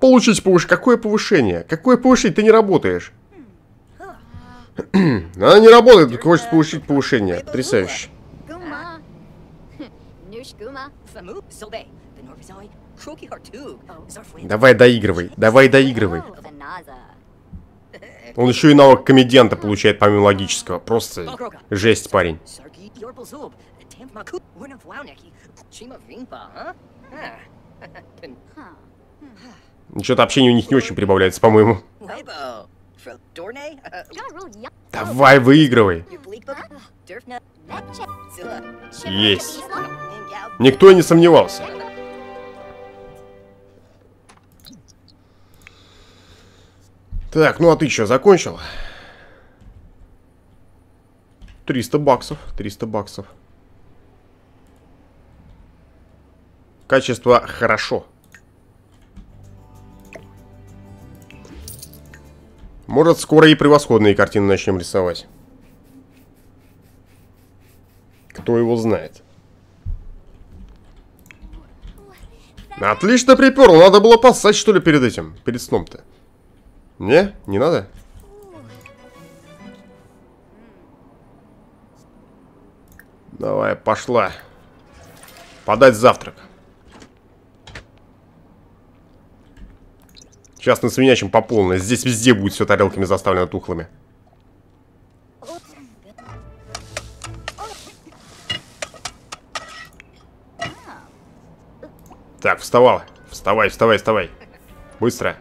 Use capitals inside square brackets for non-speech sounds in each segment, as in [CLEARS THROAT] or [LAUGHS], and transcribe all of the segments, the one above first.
Получить повышение. Какое повышение? Какое повышение? Ты не работаешь. [CLEARS THROAT] Она не работает, хочет получить повышение. Потрясающе. Давай доигрывай, давай доигрывай. Он еще и навык комедианта получает помимо логического. Просто жесть, парень. Что-то общение у них не очень прибавляется, по-моему. Давай, выигрывай. Есть. Никто и не сомневался. Так, ну а ты что, закончил? 300 баксов, 300 баксов. Качество хорошо. Может, скоро и превосходные картины начнем рисовать. Кто его знает. Отлично приперло. Надо было поссать, что ли, перед этим. Перед сном-то. Не? Не надо? Давай, пошла. Подать завтрак. Сейчас на свинячем по полной. Здесь везде будет все тарелками заставлено тухлыми. Так, вставал. Вставай, вставай, вставай. Быстро.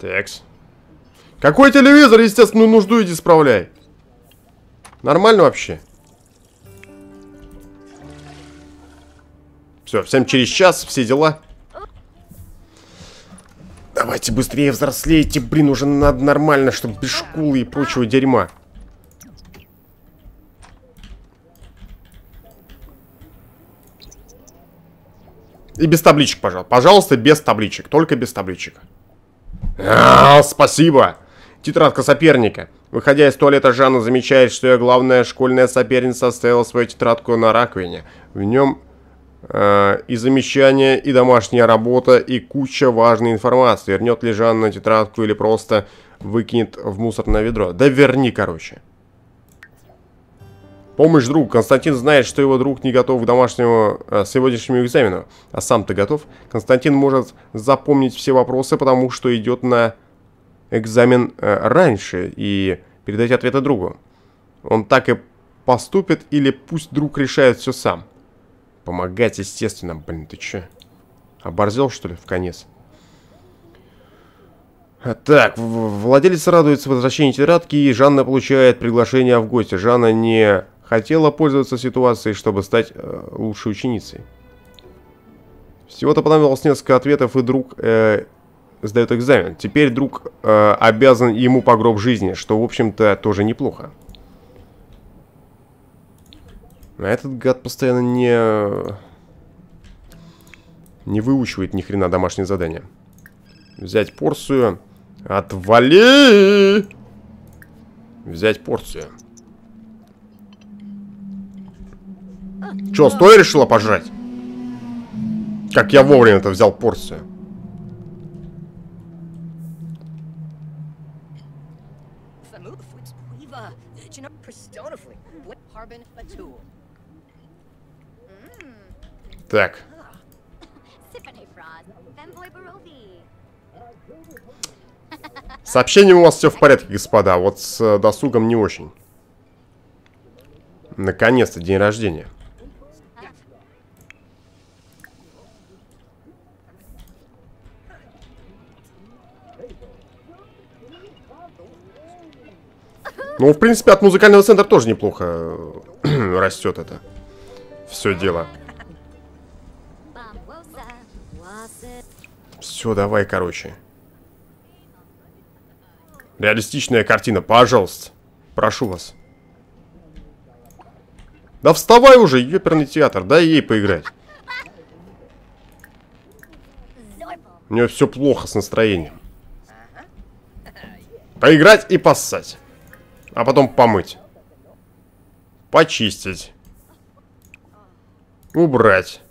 Текс. Какой телевизор, естественно, нужду иди справляй. Нормально вообще? Все, всем через час, все дела. Давайте быстрее взрослейте, блин, уже надо нормально, чтобы без школы и прочего дерьма. И без табличек, пожалуйста. Пожалуйста, без табличек. Только без табличек. А, спасибо. Тетрадка соперника. Выходя из туалета, Жанна замечает, что ее главная школьная соперница оставила свою тетрадку на раковине. В нем и замечания, и домашняя работа, и куча важной информации. Вернет ли Жанна тетрадку или просто выкинет в мусорное ведро. Да верни, короче. Помощь другу. Константин знает, что его друг не готов к домашнему э, сегодняшнему экзамену. А сам ты готов? Константин может запомнить все вопросы, потому что идет на экзамен э, раньше и передать ответы другу. Он так и поступит или пусть друг решает все сам. Помогать, естественно. Блин, ты че? Оборзел, что ли, в конец? Так, владелец радуется возвращению тетрадки, и Жанна получает приглашение в гости. Жанна не хотела пользоваться ситуацией, чтобы стать э, лучшей ученицей. Всего-то понадобилось несколько ответов, и друг э, сдает экзамен. Теперь друг э, обязан ему по гроб жизни, что, в общем-то, тоже неплохо. А этот гад постоянно не... Не выучивает ни хрена домашнее задание. Взять порцию. Отвали! Взять порцию. Че, стоя решила пожрать? Как я вовремя-то взял порцию. Так. Сообщением у вас все в порядке, господа. Вот с э, досугом не очень. Наконец-то день рождения. Ну, в принципе, от музыкального центра тоже неплохо э, [CLEARS THROAT] растет это. Все дело. Все, давай, короче. Реалистичная картина, пожалуйста. Прошу вас. Да вставай уже, ёперный театр, дай ей поиграть. У нее все плохо с настроением. Поиграть и поссать. А потом помыть. Почистить. Убрать.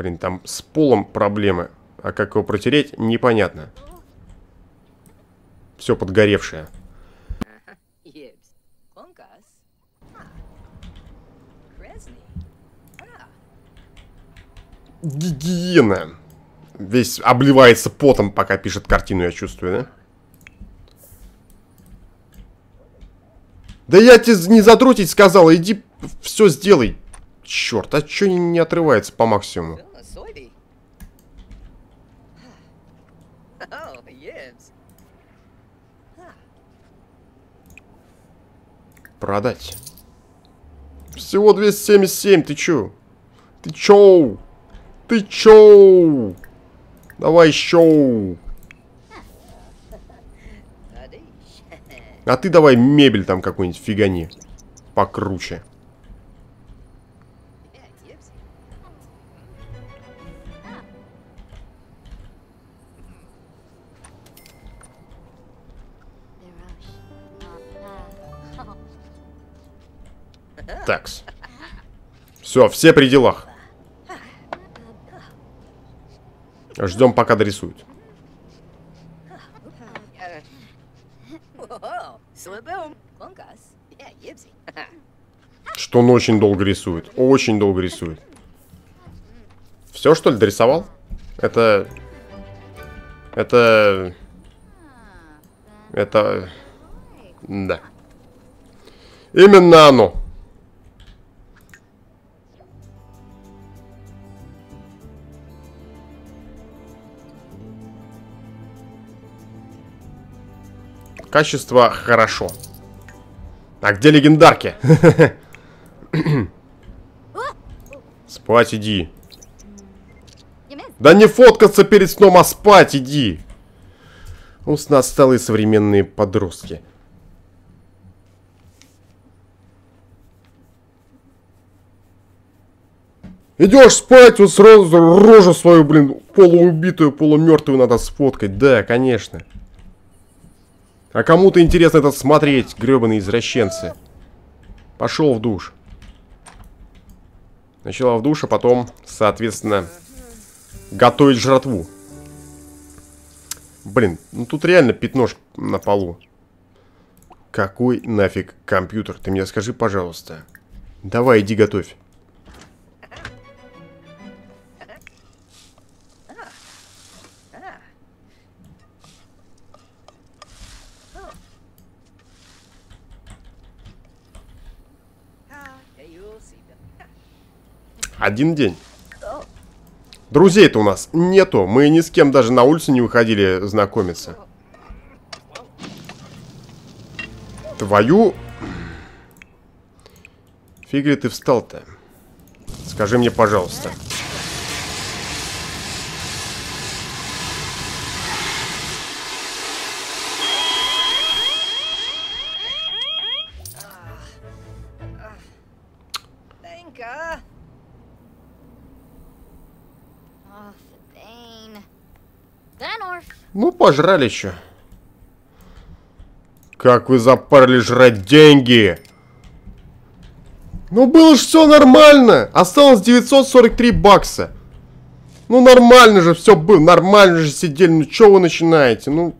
Блин, там с полом проблемы. А как его протереть, непонятно. Все подгоревшее. Гигиена. Весь обливается потом, пока пишет картину, я чувствую, да? Да я тебе не задротить сказал, иди все сделай. Черт, а что не отрывается по максимуму? Продать. Всего 277, ты чё? Ты чё? Ты чё? Давай шоу. А ты давай мебель там какую-нибудь фигани. Покруче. Такс. Все, все при делах. Ждем, пока дорисуют. Что он очень долго рисует. Очень долго рисует. Все, что ли, дорисовал? Это... Это... Это... Да. Именно оно. Качество хорошо. А где легендарки? [COUGHS] Спать иди. Да не фоткаться перед сном, а спать иди. У нас отсталые современные подростки. Идешь спать, вот сразу рожу свою, блин, полуубитую, полумертвую надо сфоткать. Да, конечно. А кому-то интересно это смотреть, гребаные извращенцы. Пошел в душ. Начала в душ, а потом, соответственно, готовить жратву. Блин, ну тут реально пятно на полу. Какой нафиг компьютер? Ты мне скажи, пожалуйста. Давай, иди готовь. Один день. Друзей-то у нас нету. Мы ни с кем даже на улицу не выходили знакомиться. Твою... Фиг ли ты встал-то? Скажи мне, пожалуйста. Ну, пожрали еще. Как вы запарили жрать деньги? Ну, было же все нормально. Осталось 943 бакса. Ну, нормально же все было. Нормально же сидели. Ну, что вы начинаете? Ну...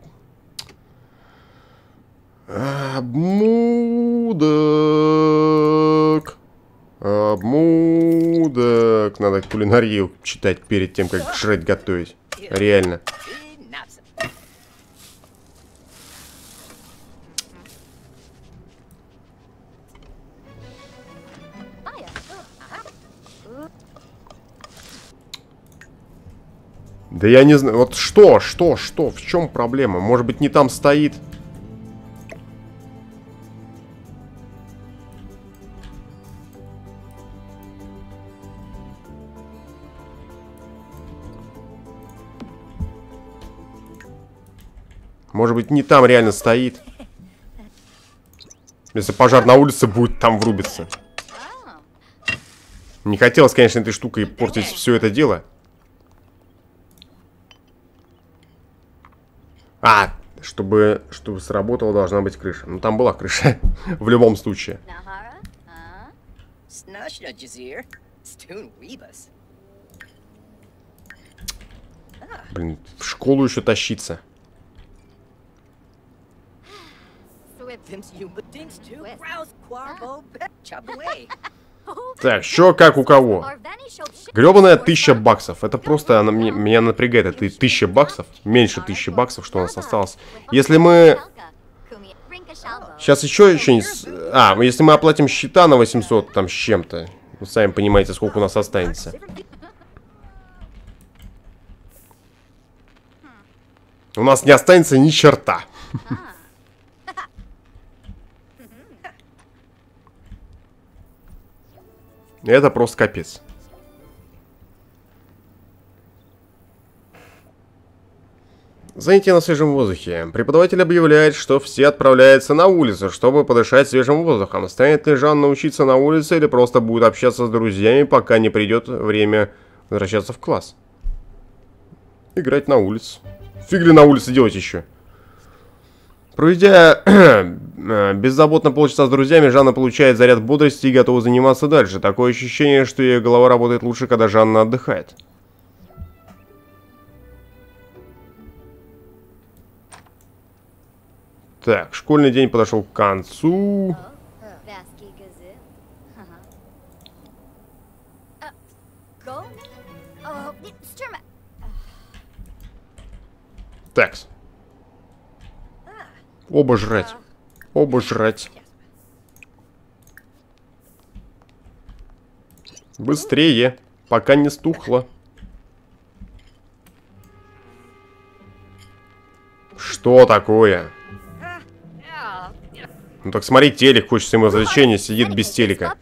Обмудок. Обмудок. Надо кулинарию читать перед тем, как жрать готовить. Реально. Да я не знаю. Вот что, что, что? В чем проблема? Может быть, не там стоит? Может быть, не там реально стоит? Если пожар на улице будет, там врубится. Не хотелось, конечно, этой штукой портить все это дело. А, чтобы, чтобы сработала, должна быть крыша. Ну, там была крыша. [LAUGHS] В любом случае. Блин, в школу еще тащиться. [LAUGHS] Так, что как у кого? Гребаная тысяча баксов. Это просто она, мне- меня напрягает. Это тысяча баксов. Меньше тысячи баксов, что у нас осталось. Если мы... Сейчас еще что-нибудь... А, если мы оплатим счета на 800 там с чем-то. Вы сами понимаете, сколько у нас останется. У нас не останется ни черта. Это просто капец. Занятие на свежем воздухе. Преподаватель объявляет, что все отправляются на улицу, чтобы подышать свежим воздухом. Станет ли Жан научиться на улице или просто будет общаться с друзьями, пока не придет время возвращаться в класс? Играть на улице. Фиг ли на улице делать еще? Проведя [CLEARS THROAT] э, беззаботно полчаса с друзьями, Жанна получает заряд бодрости и готова заниматься дальше. Такое ощущение, что ее голова работает лучше, когда Жанна отдыхает. Так, школьный день подошел к концу. Такс. Оба жрать. Оба жрать. Быстрее, пока не стухло. Что такое? Ну так смотри, телек, хочется ему развлечения, сидит без телека.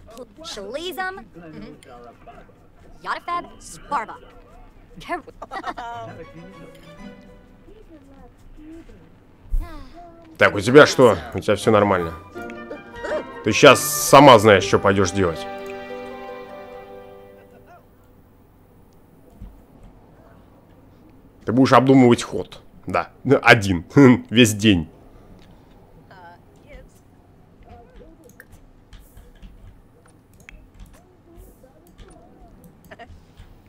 Так, у тебя что? У тебя все нормально. Ты сейчас сама знаешь, что пойдешь делать. Ты будешь обдумывать ход. Да, [LAUGHS] один. [LAUGHS] Весь день.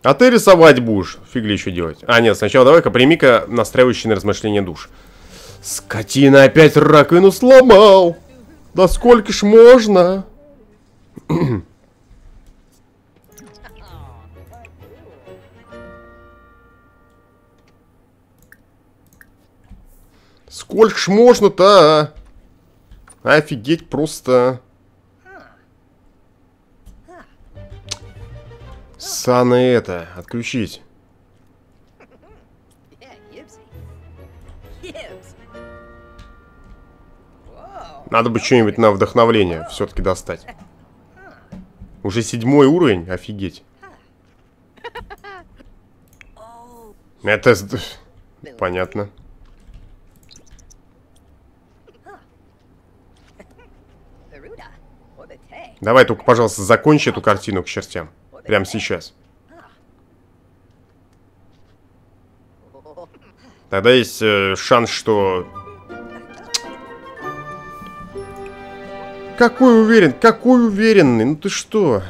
А ты рисовать будешь. Фиг ли еще делать. А, нет, сначала давай-ка прими-ка настраивающий на размышление душ. Скотина опять раковину сломал. Да сколько ж можно? Сколько ж можно-то, а? Офигеть просто. Саны это, отключить. Надо бы что-нибудь на вдохновление все-таки достать. Уже седьмой уровень, офигеть. Это... Понятно. Давай только, пожалуйста, закончи эту картину к чертям. Прямо сейчас. Тогда есть э, шанс, что... Какой уверен? Какой уверенный? Ну ты что?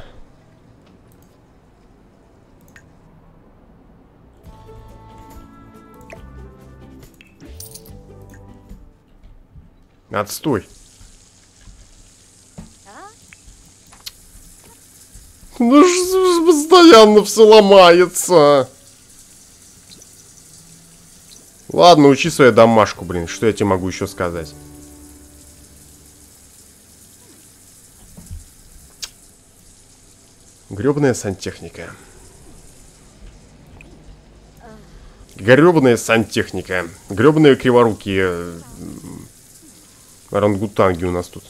Отстой. Ну постоянно все ломается. Ладно, учи свою домашку, блин. Что я тебе могу еще сказать? Гребаная сантехника. Гребаная сантехника. Гребаные криворукие м, орангутанги у нас тут.